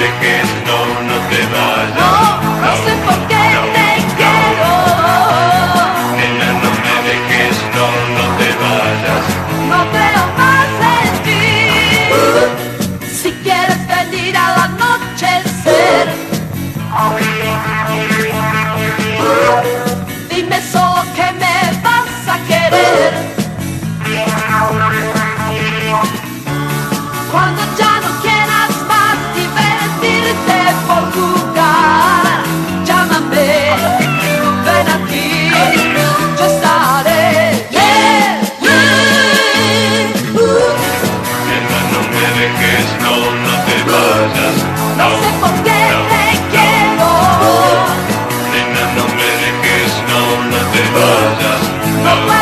me dejes, no, no te vayas. Buddha.